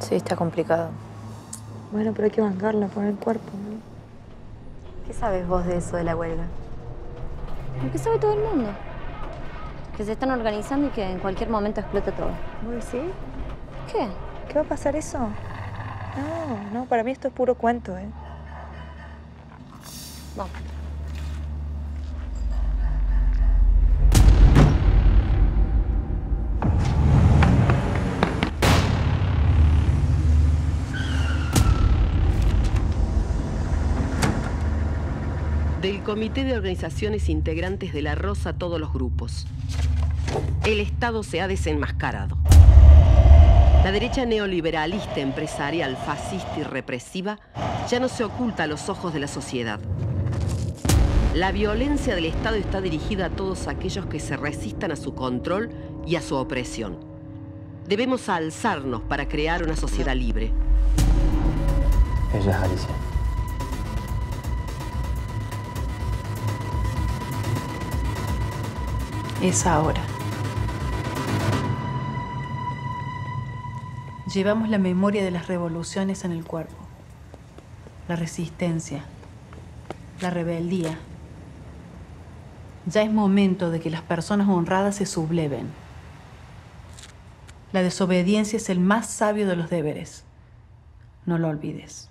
Sí, está complicado. Bueno, pero hay que bancarla, poner el cuerpo, ¿no? ¿Qué sabes vos de eso de la huelga? Lo que sabe todo el mundo. Que se están organizando y que en cualquier momento explota todo. ¿Vos decís? ¿Qué? ¿Qué va a pasar eso? No, no, para mí esto es puro cuento, ¿eh? Vamos. Del Comité de Organizaciones Integrantes de la Rosa todos los grupos. El Estado se ha desenmascarado. La derecha neoliberalista, empresarial, fascista y represiva ya no se oculta a los ojos de la sociedad. La violencia del Estado está dirigida a todos aquellos que se resistan a su control y a su opresión. Debemos alzarnos para crear una sociedad libre. Ella es Alicia. Es ahora. Llevamos la memoria de las revoluciones en el cuerpo. La resistencia. La rebeldía. Ya es momento de que las personas honradas se subleven. La desobediencia es el más sabio de los deberes. No lo olvides.